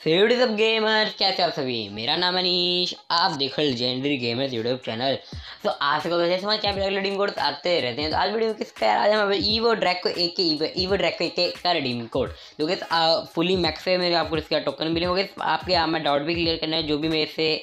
Favourite सब gamer क्या चल सभी? मेरा नाम अनीश। आप देख लेजेंडरी गेमर्स यूट्यूब चैनल तो आज को वजह से हमारे चैनल रिडीम कोड आते रहते हैं। तो आज वीडियो किस किसका आज हम ईवो ड्रैक को एक के ईवो ड्रैक को एक का रिडीम कोड जो कि फुली मैक्स है मेरे आपको इसका टोकन मिलेगा तो आपके यहाँ मैं डाउट भी क्लियर करना है। जो भी मेरे से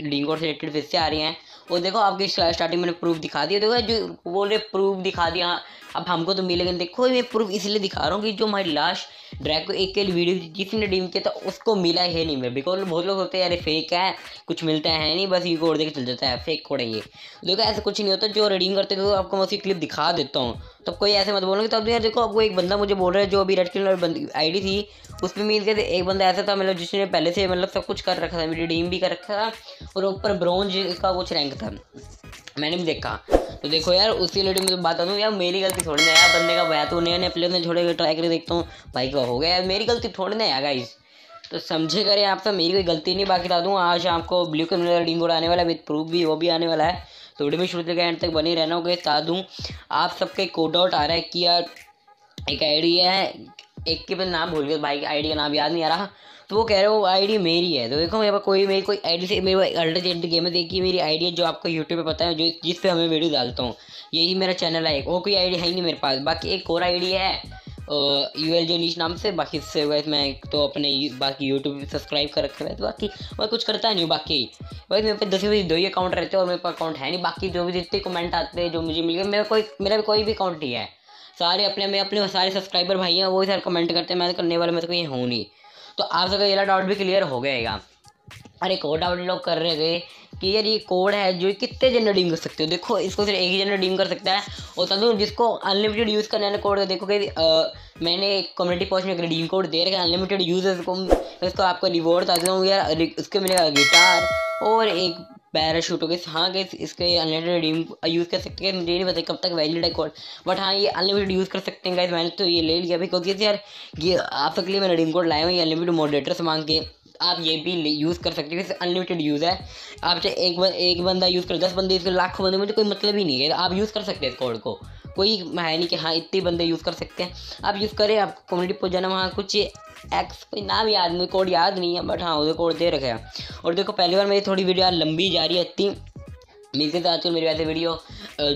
रिडीम कोड से रिलेटेड फिर से आ रही हैं वो देखो, आपकी स्टार्टिंग मैंने प्रूफ दिखा दिया। देखो, जो बोल रहे प्रूफ दिखा दिया। अब हमको तो मिलेगा। देखो ये प्रूफ इसलिए दिखा रहा हूँ कि जो हमारी लास्ट ड्रैग को एक के लिए वीडियो जिसने डीम किया था, उसको मिला ही नहीं मेरे बिकॉज़ बहुत लोग होते हैं, अरे फेक है, कुछ मिलता है नहीं, बस ये कोड देकर चल जाता है फेक कोड ये देखो, ऐसा कुछ नहीं होता, जो रिडीम करते तो आपको मैं उसकी क्लिप दिखा देता हूँ। तो कोई ऐसे मत बोलो तब यार देखो आपको एक बंदा मुझे बोल रहा है, जो अभी रेड कलर आई डी थी उस पर मिल गए एक बंदा ऐसा था मतलब जिसने पहले से मतलब सब कुछ कर रखा था मेरी डीम भी कर रखा था, और ऊपर ब्रॉन्ज का कुछ रैंक था। मैंने भी देखा। तो देखो यार, उसी लेडी में तो बात दूँ। यार, मेरी गलती थोड़ी ना यार, बंदे का भया तो नए नए प्लेयर ने छोड़े ट्राई करके देखता हूँ। भाई का हो गया यार? मेरी गलती थोड़ी ना यार गाइस तो समझे करें आप सब मेरी कोई गलती नहीं, बाकी बता दूँ। आज आपको ब्लू कलर रिंग कोड आने वाला है विथ प्रूफ भी, वो भी आने वाला है। तो वीडियो में शुरू तक एंड तक बने रहना होगा बता दूँ, आप सबके कोड आउट आ रहा है कि यार, एक आइडिया है एक के नाम भूल गए भाई आईडी का नाम याद नहीं आ रहा। तो वो कह रहे हो आईडी मेरी है। तो देखो, मेरे पास कोई, मेरी कोई आईडी से, मेरे अल्टर गेम देखिए मेरी आईडी है जो आपको यूट्यूब पे पता है, जो, जिस पे हमें वीडियो डालता हूँ। यही मेरा चैनल है। एक वो कोई आईडी है ही नहीं मेरे पास। बाकी एक और आईडी है यू एल जे नीच नाम से। बाकी इससे वैसे मैं तो अपने बाकी यूट्यूब सब्सक्राइब कर रखे हैं। तो बाकी मैं कुछ करता नहीं हूँ, बाकी। वैसे मेरे पास दस बजे दो ही अकाउंट रहते हैं और मेरे पास अकाउंट है नहीं। बाकी जो भी जितने कमेंट आते हैं, जो मुझे मिल गए, मेरा कोई, मेरा भी कोई भी अकाउंट नहीं है। सारे अपने, में अपने सारे सब्सक्राइबर भाई हैं, वही सारे कमेंट करते हैं, मैं तो करने वाले, मैं तो कहीं हूँ नहीं। तो आप सबका ये डाउट भी क्लियर हो गएगा और एक और डाउट लोग कर रहे थे कि यार ये कोड है जो कितने जन रिडीम कर सकते हो? देखो, इसको सिर्फ़ एक ही जन रिडीम कर सकता है, और तब जिसको अनलिमिटेड यूज़ करने वाले कोड देखो कि मैंने कम्युनिटी पोस्ट में एक रिडीम कोड दे रखा है अनलिमिटेड यूज़ को इसको आपको रिवॉर्ड बता दूँ यार, उसके मिलेगा गिटार और एक पैराशूट हो गए। हाँ गए, इसके अनलिमिटेड रिडीम यूज़ कर सकते हैं। मुझे नहीं पता कब तक वैलिड है कोड बट हाँ ये अनलिमिटेड यूज़ कर सकते हैं गाइस मैंने तो ये ले लिया अभी क्योंकि यार, ये आप सबके लिए मैं रिडीम कोड लाया हूँ, ये अनलिमिटेड मॉडरेटर से मांग के। आप ये भी यूज़ कर सकते हो। अनलिमिटेड यूज़ है, आप चाहे एक एक बंदा यूज़ कर, दस बंदे कर, लाखों बंदे, मुझे कोई मतलब ही नहीं है। आप यूज़ कर सकते हैं इस कोड को। कोई है नहीं कि हाँ इतने बंदे यूज़ कर सकते हैं। आप यूज़ करें आप कम्युनिटी पर जाना वहाँ कुछ एक्स कोई नाम याद नहीं कोड याद नहीं है बट हाँ उसे कोड दे रखे और देखो, पहली बार मेरी थोड़ी वीडियो लंबी जा रही है, इतनी। मिलते थे आजकल मेरी वैसे वीडियो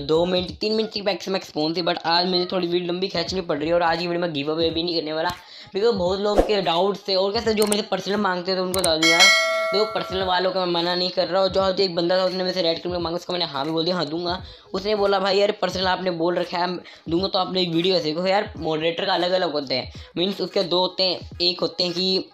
दो मिनट, तीन मिनट की मैक्सिमम एक्सपोन थी बट आज मुझे थोड़ी वीडियो लंबी खींचनी पड़ रही है, और आज की वीडियो में गिव अवे भी नहीं करने वाला। बिकॉज़ बहुत लोग के डाउट्स थे, और कैसे जो मेरे पर्सनल मांगते थे, उनको बता दूँ यार। देखो पर्सनल वालों का मैं मना नहीं कर रहा हूँ। जो एक बंदा था, उसने मेरे रेड कलर मांगा, उसको मैंने हाँ भी बोल दिया हाँ दूँगा। उसने बोला, भाई यार पर्सनल आपने बोल रखा है दूँगा तो आपने एक वीडियो ऐसे देखो यार मॉडरेटर का अलग अलग होते हैं। मीन्स उसके दो होते हैं, एक होते हैं कि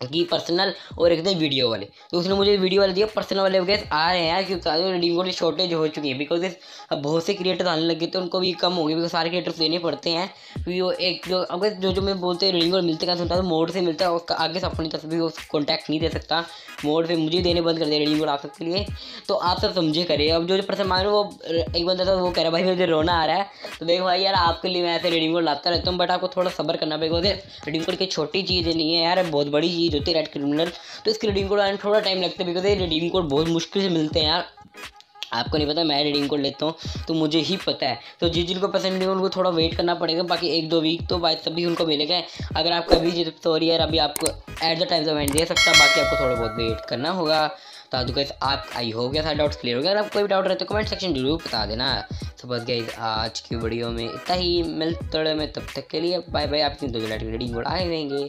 कि पर्सनल और एक थे वीडियो वाले। तो उसने मुझे वीडियो वाले दिया पर्सनल वाले गैस आ रहे हैं यार क्योंकि रिडीम कोड शॉर्टेज हो चुकी है। बिकॉज़ अब बहुत से क्रिएटर्स आने लगे तो उनको भी कम हो गए बिकॉज़ सारे क्रिएटर्स देने पड़ते हैं। क्योंकि वो एक जो अगर जो जो मैं बोलते हैं कोड मिलते कहाँ सुनता है मोड से मिलता है, उसका आगे से अपनी तरफ़ भी कॉन्टैक्ट नहीं दे सकता। मोड से मुझे देने बंद कर दिया कोड आप सबके लिए। तो आप सब समझे करिए अब जो जो पर्सन मान वो एक बंदा था वो कह रहा भाई, मुझे रोना आ रहा है। तो देखो भाई यार, आपके लिए मैं ऐसे कोड लाता रहता हूँ बट आपको थोड़ा सबर करना पड़ेगा। रिडीम कोड की छोटी चीज़ नहीं है यार, बहुत बड़ी चीज़ होती है रेड क्रिमिनल तो इसके रिडीम कोड आने थोड़ा टाइम लगता है बिकॉज़ ये रिडीम कोड बहुत मुश्किल से मिलते हैं यार। आपको नहीं पता मैं रिडीम कोड लेता हूँ तो मुझे ही पता है। तो जिस जिनको पसंद नहीं उनको थोड़ा वेट करना पड़ेगा बाकी एक दो वीक तो बाय तभी उनको मिलेगा। अगर आप कभी सॉरी यार अभी आपको एट द टाइम पेमेंट दे सकता बाकी आपको थोड़ा बहुत वेट करना होगा। तो आज कैसे आप आई हो गया सारा डाउट्स क्लियर हो गया। अगर आपको कोई भी डाउट रहे तो कमेंट सेक्शन ज़रूर बता देना। तो बस गई आज की वीडियो में इतना ही। मिलते में तब तक के लिए। बाय बाय आपकी दो रिडीम कोड आए रहेंगे।